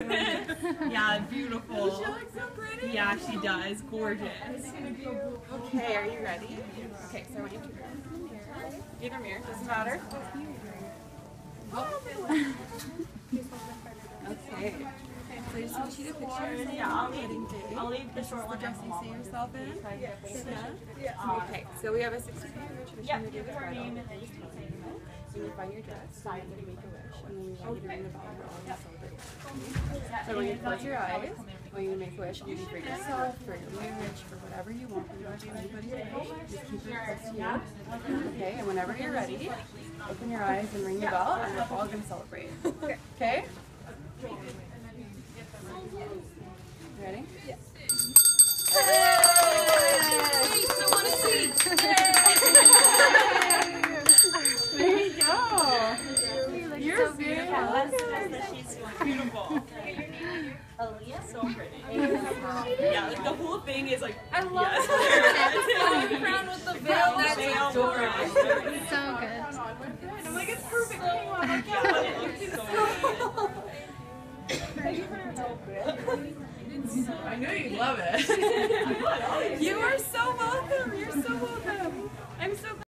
yeah, beautiful. She looks so pretty. Yeah, she does. Gorgeous. Okay, are you ready? Okay, so I want you to Either mirror, doesn't matter. Okay. So I just want you to picture Yeah, I'll wedding leave, day. I'll leave the short The one dress you see yourself in. Yeah. Okay, so we have a 60 day tradition Yeah, to do give with her bridal. Name and then just keep saying it. So you find your dress, sign it, make a wish, and then we want you to ring the bell and we're all going to celebrate. So when you close your eyes, when you make a wish, maybe for yourself, for your marriage, for whatever you want, you want to anybody's wish, oh just keep it close to you. Okay, and whenever you're ready, open your eyes and ring the bell, and we're all going to celebrate. Okay? You're beautiful. Beautiful. Aaliyah, so pretty. Yeah, like the whole thing is like. I love yes. The crown with the veil. That's Veil, adorable. So good. Oh I'm like, it's perfect. Yeah, it looks so I know you love it. You are so welcome. You're so welcome.